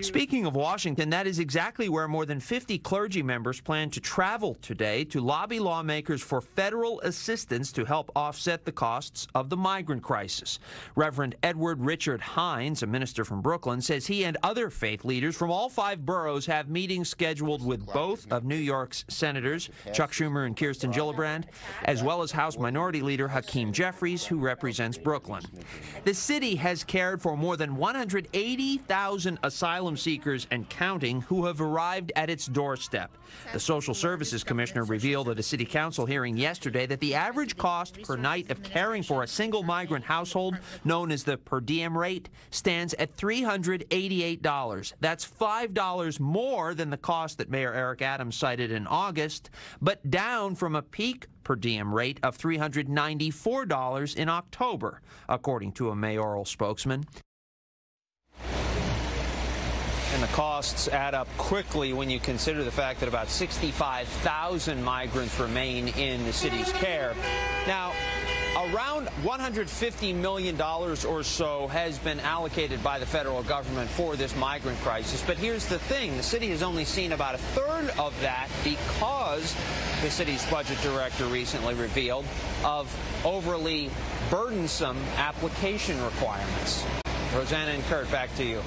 Speaking of Washington, that is exactly where more than 50 clergy members plan to travel today to lobby lawmakers for federal assistance to help offset the costs of the migrant crisis. Reverend Edward Richard Hines, a minister from Brooklyn, says he and other faith leaders from all five boroughs have meetings scheduled with both of New York's senators, Chuck Schumer and Kirsten Gillibrand, as well as House Minority Leader Hakeem Jeffries, who represents Brooklyn. The city has cared for more than 180,000 asylum seekers and counting who have arrived at its doorstep. The Social Services Commissioner revealed at a city council hearing yesterday that the average cost per night of caring for a single migrant household, known as the per diem rate, stands at $388. That's $5 more than the cost that Mayor Eric Adams cited in August, but down from a peak per diem rate of $394 in October, according to a mayoral spokesman. And the costs add up quickly when you consider the fact that about 65,000 migrants remain in the city's care. Now, Around $150 million or so has been allocated by the federal government for this migrant crisis. But here's the thing. The city has only seen about a third of that because the city's budget director recently revealed of overly burdensome application requirements. Rosanna and Kurt, back to you.